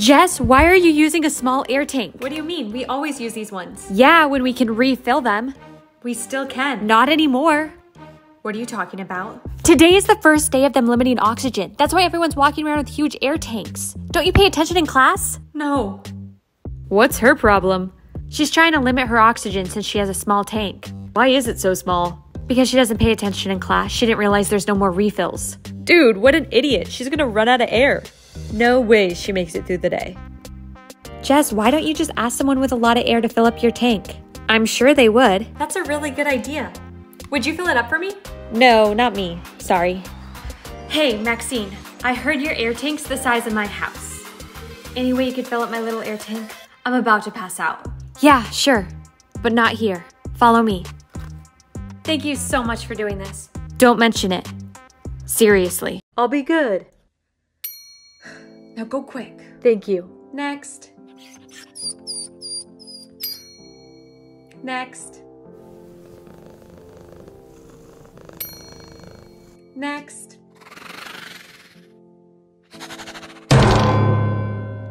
Jess, why are you using a small air tank? What do you mean? We always use these ones. Yeah, when we can refill them. We still can. Not anymore. What are you talking about? Today is the first day of them limiting oxygen. That's why everyone's walking around with huge air tanks. Don't you pay attention in class? No. What's her problem? She's trying to limit her oxygen since she has a small tank. Why is it so small? Because she doesn't pay attention in class. She didn't realize there's no more refills. Dude, what an idiot. She's gonna run out of air. No way she makes it through the day. Jess, why don't you just ask someone with a lot of air to fill up your tank? I'm sure they would. That's a really good idea. Would you fill it up for me? No, not me. Sorry. Hey, Maxine, I heard your air tank's the size of my house. Any way you could fill up my little air tank? I'm about to pass out. Yeah, sure. But not here. Follow me. Thank you so much for doing this. Don't mention it. Seriously. I'll be good. Now go quick. Thank you. Next. Next. Next.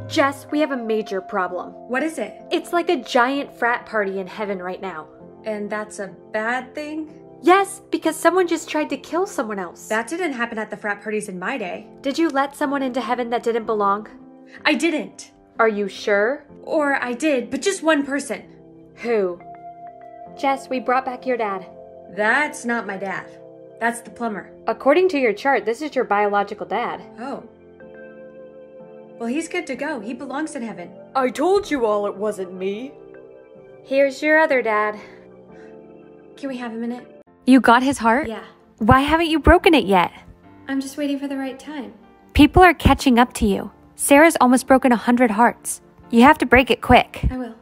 Jess, we have a major problem. What is it? It's like a giant frat party in heaven right now. And that's a bad thing? Yes, because someone just tried to kill someone else. That didn't happen at the frat parties in my day. Did you let someone into heaven that didn't belong? I didn't. Are you sure? Or I did, but just one person. Who? Jess, we brought back your dad. That's not my dad. That's the plumber. According to your chart, this is your biological dad. Oh. Well, he's good to go. He belongs in heaven. I told you all it wasn't me. Here's your other dad. Can we have a minute? You got his heart? Yeah. Why haven't you broken it yet? I'm just waiting for the right time. People are catching up to you. Sarah's almost broken a hundred hearts. You have to break it quick. I will.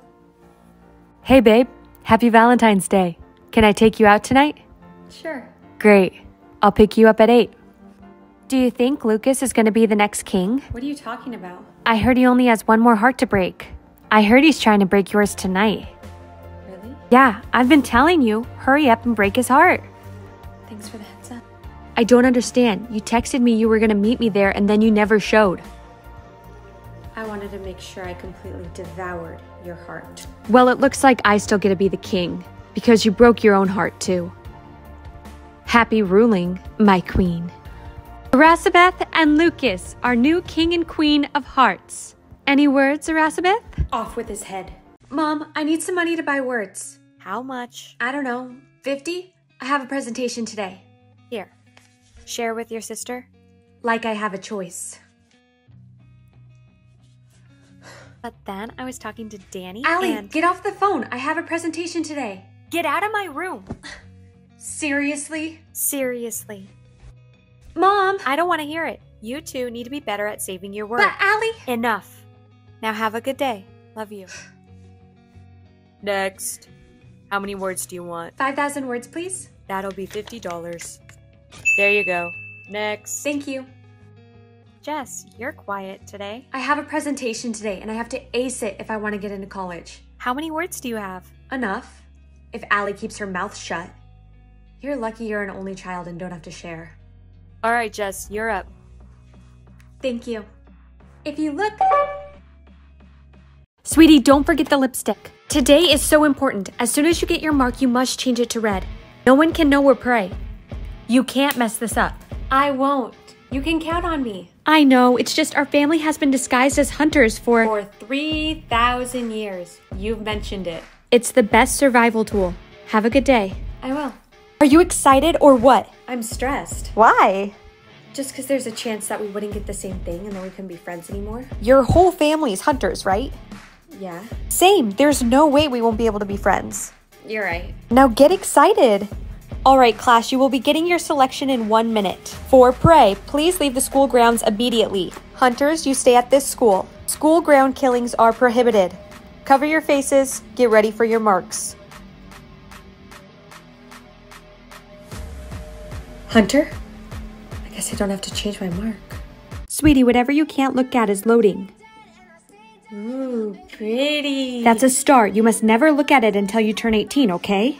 Hey, babe. Happy Valentine's Day. Can I take you out tonight? Sure. Great. I'll pick you up at 8. Do you think Lucas is going to be the next king? What are you talking about? I heard he only has one more heart to break. I heard he's trying to break yours tonight. Yeah, I've been telling you, hurry up and break his heart. Thanks for the heads up. I don't understand. You texted me you were going to meet me there and then you never showed. I wanted to make sure I completely devoured your heart. Well, it looks like I still get to be the king because you broke your own heart too. Happy ruling, my queen. Arasabeth and Lucas, our new king and queen of hearts. Any words, Arasabeth? Off with his head. Mom, I need some money to buy words. How much? I don't know, 50? I have a presentation today. Here. Share with your sister. Like I have a choice. But then I was talking to Danny Allie, and get off the phone. I have a presentation today. get out of my room. Seriously? Seriously. Mom! I don't want to hear it. You two need to be better at saving your words. But Allie! Enough. Now have a good day. Love you. Next. How many words do you want? 5,000 words, please. That'll be $50. There you go. Next. Thank you. Jess, you're quiet today. I have a presentation today and I have to ace it if I want to get into college. How many words do you have? Enough. If Allie keeps her mouth shut. You're lucky you're an only child and don't have to share. All right, Jess, you're up. Thank you. If you look. Sweetie, don't forget the lipstick. Today is so important. As soon as you get your mark, you must change it to red. No one can know we're prey. You can't mess this up. I won't. You can count on me. I know, it's just our family has been disguised as hunters for. For 3,000 years. You've mentioned it. It's the best survival tool. Have a good day. I will. Are you excited or what? I'm stressed. Why? Just because there's a chance that we wouldn't get the same thing and then we couldn't be friends anymore. Your whole family's hunters, right? Yeah. Same. There's no way we won't be able to be friends. You're right. Now get excited. All right, class, you will be getting your selection in one minute. For prey, please leave the school grounds immediately. Hunters, you stay at this school. School ground killings are prohibited. Cover your faces, get ready for your marks. Hunter? I guess I don't have to change my mark. Sweetie, whatever you can't look at is loading. Ooh, pretty. That's a start. You must never look at it until you turn 18, okay?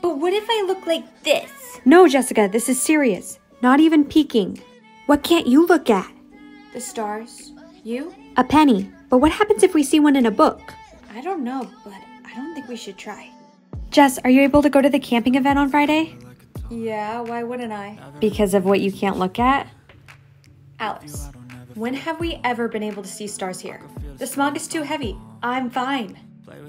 But what if I look like this? No, Jessica, this is serious. Not even peeking. What can't you look at? The stars. You? A penny. But what happens if we see one in a book? I don't know, but I don't think we should try. Jess, are you able to go to the camping event on Friday? Yeah, why wouldn't I? Because of what you can't look at? Alice, when have we ever been able to see stars here? The smog is too heavy. I'm fine.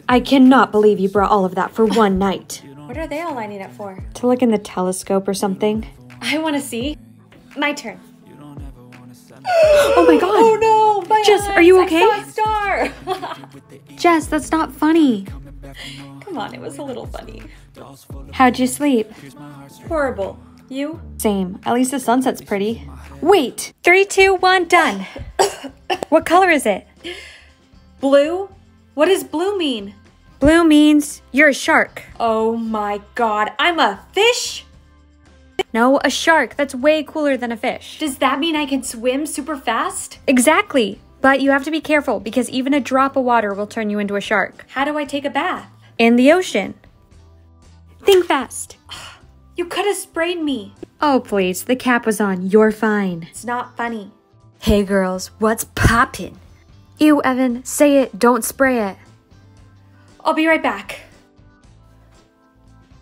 I cannot believe you brought all of that for one night. What are they all lining up for? To look in the telescope or something. I want to see. My turn. Oh my god! Oh no! My Jess, eyes, are you I okay? saw a star! Jess, that's not funny. Come on, it was a little funny. How'd you sleep? Horrible. You? Same. At least the sunset's pretty. Wait! Three, two, one, done! what color is it? Blue? What does blue mean? Blue means you're a shark. Oh my god, I'm a fish? No, a shark. That's way cooler than a fish. Does that mean I can swim super fast? Exactly. But you have to be careful because even a drop of water will turn you into a shark. How do I take a bath? In the ocean. Think fast. You could have sprayed me. Oh, please. The cap was on. You're fine. It's not funny. Hey, girls. What's poppin'? Ew, Evan. Say it. Don't spray it. I'll be right back.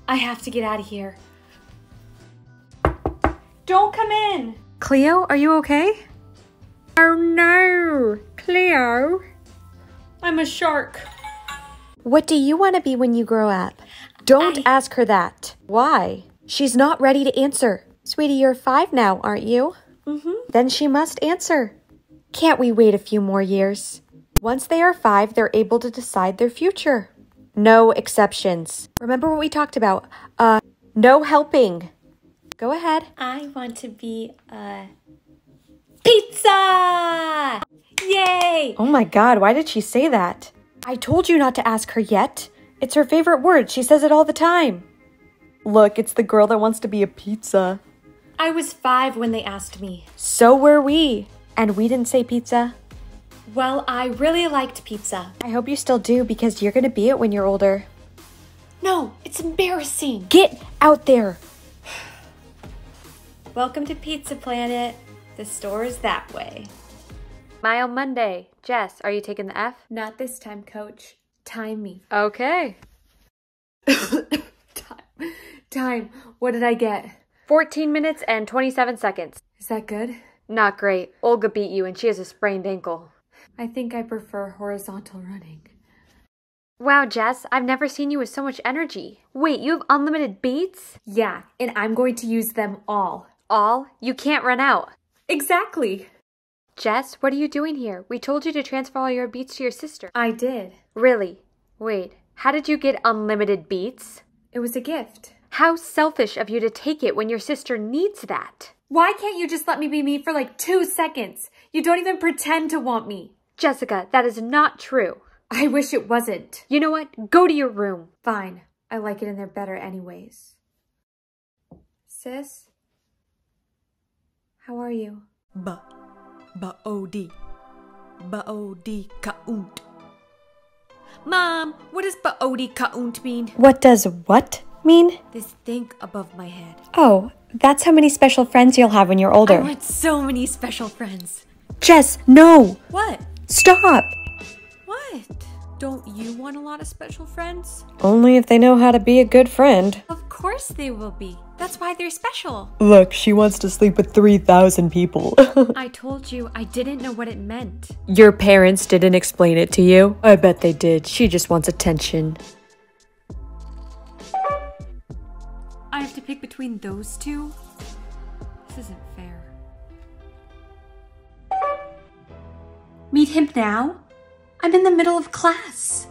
I have to get out of here. Don't come in. Cleo, are you okay? Oh no. Cleo. I'm a shark. What do you want to be when you grow up? Don't I- ask her that. Why? She's not ready to answer. Sweetie, you're five now, aren't you? Mm-hmm. Then she must answer. Can't we wait a few more years? Once they are five, they're able to decide their future. No exceptions. Remember what we talked about? Uh, no helping. Go ahead. I want to be a pizza! Yay! Oh my god, why did she say that? I told you not to ask her yet. It's her favorite word. She says it all the time. Look, it's the girl that wants to be a pizza. I was five when they asked me. So were we. And we didn't say pizza. Well, I really liked pizza. I hope you still do because you're gonna be it when you're older. No, it's embarrassing. Get out there! Welcome to Pizza Planet. The store is that way. Mile Monday. Jess, are you taking the F? Not this time, coach. Time me. Okay. Time. What did I get? 14 minutes and 27 seconds. Is that good? Not great. Olga beat you and she has a sprained ankle. I think I prefer horizontal running. Wow, Jess, I've never seen you with so much energy. Wait, you have unlimited beats? Yeah, and I'm going to use them all. All? You can't run out. Exactly. Jess, what are you doing here? We told you to transfer all your beats to your sister. I did. Really? Wait, how did you get unlimited beats? It was a gift. How selfish of you to take it when your sister needs that. Why can't you just let me be me for like two seconds? You don't even pretend to want me. Jessica, that is not true. I wish it wasn't. You know what? Go to your room. Fine. I like it in there better anyways. Sis? How are you? Ba, ba od, ba od kaunt. Mom, what does Ba'odi kaunt mean? What does what mean? This thing above my head. Oh, that's how many special friends you'll have when you're older. I want so many special friends. Jess, no! What? Stop! What? Don't you want a lot of special friends? Only if they know how to be a good friend. Of course they will be. That's why they're special. Look, she wants to sleep with 3,000 people. I told you I didn't know what it meant. Your parents didn't explain it to you? I bet they did. She just wants attention. I have to pick between those two? This isn't fair. Meet him now? I'm in the middle of class.